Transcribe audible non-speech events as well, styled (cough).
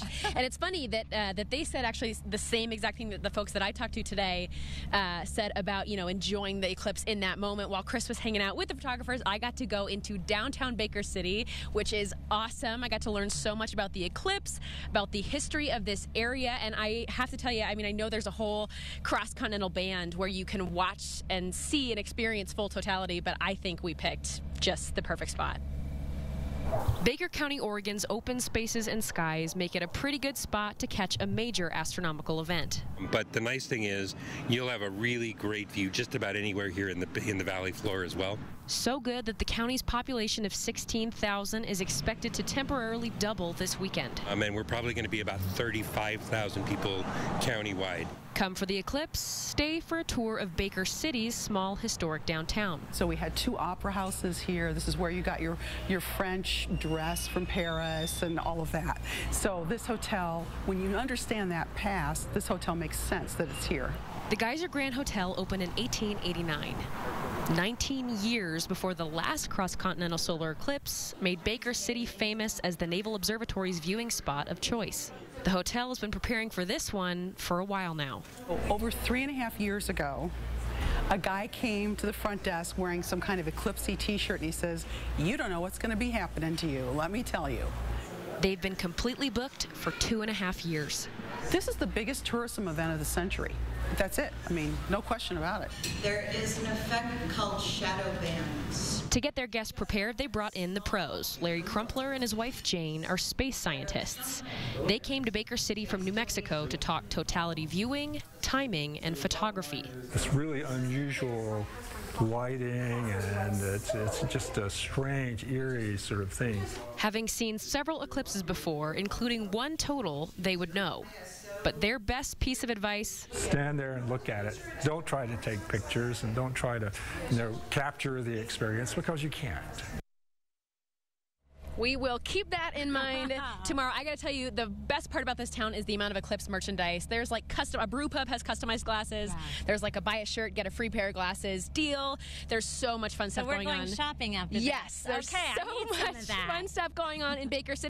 (laughs) And it's funny that uh, that they said actually the same exact thing that the folks that I talked to today uh, said about you know enjoying the eclipse in that moment. While Chris was hanging out with the photographers, I got to go into downtown Baker City, which is awesome. I got to learn so much about the eclipse, about the history of this area, and I have to tell you, I mean, I know there's a whole cross continental band where you can watch and see and experience full totality, but I think we picked just the perfect spot. Baker County, Oregon's open spaces and skies make it a pretty good spot to catch a major astronomical event. But the nice thing is, you'll have a really great view just about anywhere here in the in the valley floor as well. So good that the county's population of 16,000 is expected to temporarily double this weekend. Um, and we're probably going to be about 35,000 people countywide. Come for the eclipse, stay for a tour of Baker City's small historic downtown. So we had two opera houses here. This is where you got your, your French dress from Paris and all of that. So this hotel, when you understand that past, this hotel makes sense that it's here. The Geiser Grand Hotel opened in 1889. 19 years before the last cross-continental solar eclipse made Baker City famous as the Naval Observatory's viewing spot of choice. The hotel has been preparing for this one for a while now. Over three and a half years ago, a guy came to the front desk wearing some kind of eclipsey t-shirt and he says, you don't know what's going to be happening to you, let me tell you. They've been completely booked for two and a half years. This is the biggest tourism event of the century. That's it. I mean, no question about it. There is an effect called shadow bands. To get their guests prepared, they brought in the pros. Larry Crumpler and his wife Jane are space scientists. They came to Baker City from New Mexico to talk totality viewing, timing, and photography. It's really unusual lighting and it's, it's just a strange, eerie sort of thing. Having seen several eclipses before, including one total, they would know. But their best piece of advice stand there and look at it. Don't try to take pictures and don't try to you know, capture the experience because you can't. We will keep that in mind (laughs) tomorrow. I got to tell you, the best part about this town is the amount of Eclipse merchandise. There's like custom, a brew pub has customized glasses. Yeah. There's like a buy a shirt, get a free pair of glasses deal. There's so much fun so stuff going, going on. shopping after yes, this. there's okay, so much fun stuff going on in Baker City.